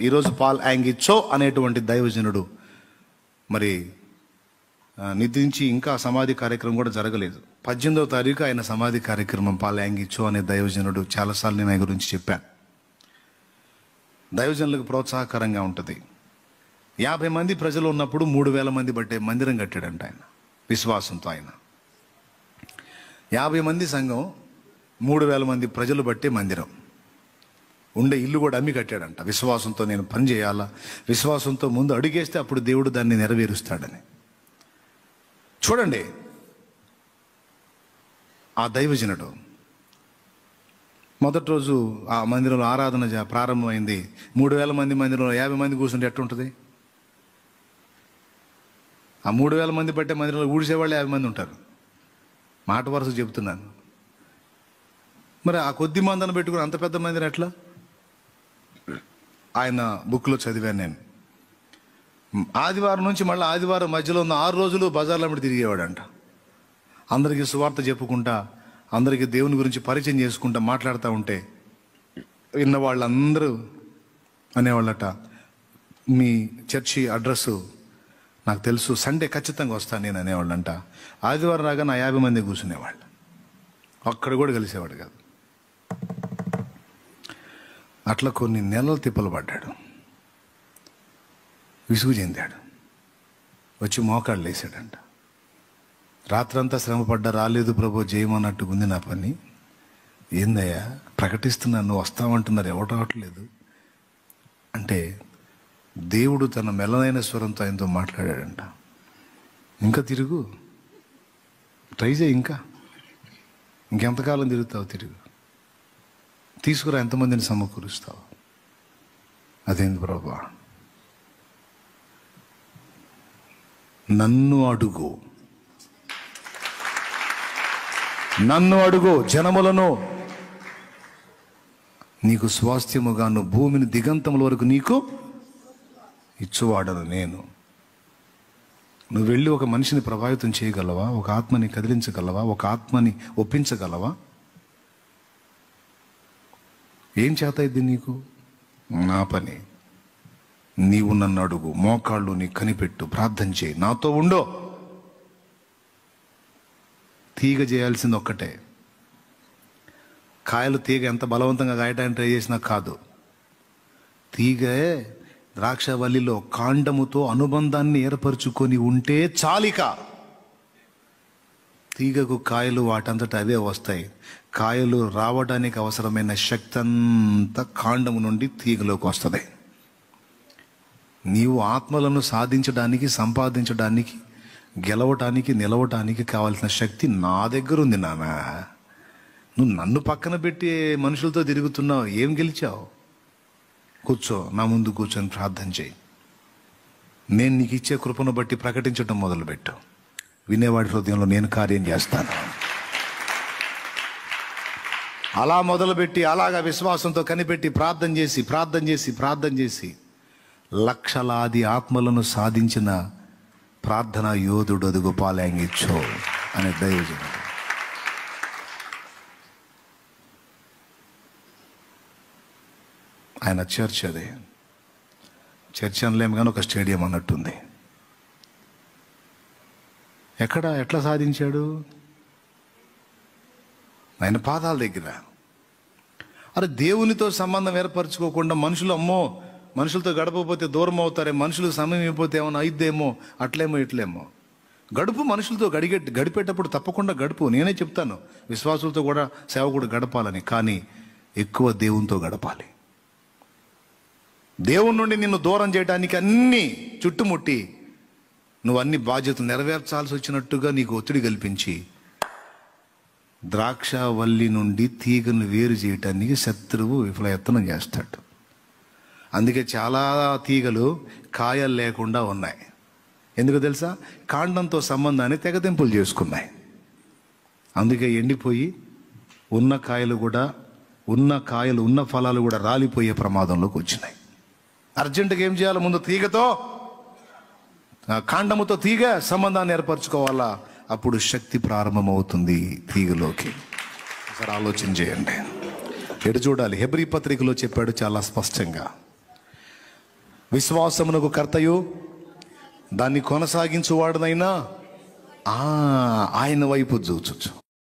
ఈరోజు పాల్ యాంగిచ్చో అనేటువంటి దైవజనుడు మరి నిధించి నిద్రించి ఇంకా సమాధి కార్యక్రమం కూడా జరగలేదు. పద్దెనిమిదవ తారీఖు ఆయన సమాధి కార్యక్రమం పాల్ యాంగిచ్చో అనే దైవజనుడు చాలాసార్లు నేను ఆయన గురించి చెప్పాను దైవజనులకు ప్రోత్సాహకరంగా ఉంటుంది. యాభై మంది ప్రజలు ఉన్నప్పుడు మూడు వేల మంది బట్టే మందిరం కట్టాడంట ఆయన విశ్వాసంతో ఆయన. యాభై మంది సంఘం మూడు వేల మంది ప్రజలు బట్టే మందిరం. ఉండే ఇల్లు కూడా అమ్మి కట్టాడంట. విశ్వాసంతో నేను పని చేయాలా? విశ్వాసంతో ముందు అడిగేస్తే అప్పుడు దేవుడు దాన్ని నెరవేరుస్తాడని. చూడండి. ఆ దైవజనుడు మొదటి రోజు ఆ మందిరంలో ఆరాధన జ- ప్రారంభమైంది. మూడు వేల మంది మందిరంలో యాభై మంది కూర్చుంటే ఎట్టుంటుంది? ఆ మూడు వేల మంది పట్టే మందిరంలో ఊడిసేవాళ్ళు యాభై మంది ఉంటారు. మాట వరుస చెబుతున్నాను. మరి ఆ కొద్ది మందిని పెట్టుకుని అంత పెద్ద మందిని ఎట్లా? ఆయన బుక్లో చదివాను నేను. ఆదివారం నుంచి మళ్ళీ ఆదివారం మధ్యలో ఉన్న ఆరు రోజులు బజార్లో అమ్మడి తిరిగేవాడంట. అందరికీ సువార్త చెప్పుకుంటా అందరికీ దేవుని గురించి పరిచయం చేసుకుంటా మాట్లాడుతూ ఉంటే విన్న వాళ్ళందరూ అనేవాళ్ళట మీ చర్చి అడ్రస్సు నాకు తెలుసు సండే ఖచ్చితంగా వస్తాను నేను అనేవాళ్ళంట. ఆదివారం రాగా నా యాభై మంది కూర్చునేవాళ్ళు. అక్కడ కూడా కలిసేవాడు కాదు. అట్లా కొన్ని నెలలు తిప్పలు పడ్డాడు. విసుగు చెందాడు. వచ్చి మోకాళ్ళు లేసాడంట రాత్రంతా శ్రమపడ్డా రాలేదు ప్రభు చేయమన్నట్టుకుంది నా పని. ఏందయ్యా ప్రకటిస్తున్నాను నువ్వు వస్తామంటున్నారు ఎవరు రావట్లేదు. అంటే దేవుడు తన మెల్లనైన స్వరంతో ఆయనతో మాట్లాడాడంట. ఇంకా తిరుగు. ట్రై చేయి ఇంకా. ఇంకెంతకాలం తిరుగుతావు తిరుగు. తీసుకురా ఎంతమందిని సమకూరుస్తావు? అదేంది ప్రభా? నన్ను అడుగు. నన్ను అడుగు జనములను. నీకు స్వాస్థ్యముగాను భూమిని దిగంతముల వరకు నీకు ఇచ్చువాడను నేను. నువ్వు వెళ్ళి ఒక మనిషిని ప్రభావితం చేయగలవా? ఒక ఆత్మని కదిలించగలవా? ఒక ఆత్మని ఒప్పించగలవా? ఏం చేత ఇది నీకు? నా పని. నీవు నన్ను అడుగు. మోకాళ్ళు నీ కనిపెట్టు. ప్రార్థన చేయి. నాతో ఉండో. తీగ చేయాల్సింది ఒక్కటే. కాయలు తీగ ఎంత బలవంతంగా గాయటానికి ట్రై చేసినా కాదు. తీగ ద్రాక్షవల్లిలో కాండముతో అనుబంధాన్ని ఏర్పరచుకొని ఉంటే చాలిక. తీగకు కాయలు వాటంతట అవే వస్తాయి. కాయలు రావడానికి అవసరమైన శక్తి అంతా కాండము నుండి తీగలోకి వస్తుంది. నీవు ఆత్మలను సాధించడానికి సంపాదించడానికి గెలవటానికి నిలవటానికి కావలసిన శక్తి నా దగ్గర ఉంది నాన్న. నువ్వు నన్ను పక్కన పెట్టి మనుషులతో తిరుగుతున్నావు ఏం గెలిచావు? కూర్చో నా ముందు కూర్చొని ప్రార్థన చేయి. నేను నీకు ఇచ్చే కృపను బట్టి ప్రకటించడం మొదలుపెట్టు. వినేవాడి హృదయంలో నేను కార్యం చేస్తాను. అలా మొదలుపెట్టి అలాగా విశ్వాసంతో కనిపెట్టి ప్రార్థన చేసి ప్రార్థన చేసి ప్రార్థన చేసి లక్షలాది ఆత్మలను సాధించిన ప్రార్థన యోధుడు అది గోపాలయంగిచ్చో అనే దైవజనుడు ఆయన చర్చ్ అదే. చర్చ్ అనలేము కానీ ఒక స్టేడియం అన్నట్టుంది. ఎక్కడ ఎట్లా సాధించాడు? ఆయన పాదాల దగ్గర. అరే దేవునితో సంబంధం ఏర్పరచుకోకుండా మనుషులు అమ్మో మనుషులతో గడపకపోతే దూరం అవుతారే మనుషులు సమయం అయిపోతే ఏమైనా అయిద్దేమో అట్లేమో ఇట్లేమో. గడుపు మనుషులతో గడిగే గడిపేటప్పుడు తప్పకుండా గడుపు. నేనే చెప్తాను విశ్వాసులతో కూడా సేవకుడు గడపాలని కానీ ఎక్కువ దేవునితో గడపాలి. దేవుని నుండి నిన్ను దూరం చేయడానికి అన్నీ చుట్టుముట్టి నువ్వు అన్ని బాధ్యతలు నెరవేర్చాల్సి వచ్చినట్టుగా నీకు ఒత్తిడి కల్పించి ద్రాక్షవల్లి నుండి తీగను వేరు చేయటానికి శత్రువు విఫలయత్నం చేస్తాడు. అందుకే చాలా తీగలు కాయలు లేకుండా ఉన్నాయి. ఎందుకు తెలుసా? కాండంతో సంబంధాన్ని తెగతింపులు చేసుకున్నాయి. అందుకే ఎండిపోయి ఉన్న కాయలు కూడా ఉన్న కాయలు ఉన్న ఫలాలు కూడా రాలిపోయే ప్రమాదంలోకి వచ్చినాయి. అర్జెంటుగా ఏం చేయాలి? ముందు తీగతో కాండముతో తీగ సంబంధాన్ని ఏర్పరచుకోవాలా? అప్పుడు శక్తి ప్రారంభమవుతుంది తీగలోకి. ఒకసారి ఆలోచన చేయండి. ఎటు చూడాలి? హెబ్రి పత్రికలో చెప్పాడు చాలా స్పష్టంగా. విశ్వాసమునకు కర్తయు దాన్ని కొనసాగించువాడునైనా ఆయన వైపు చూచొచ్చు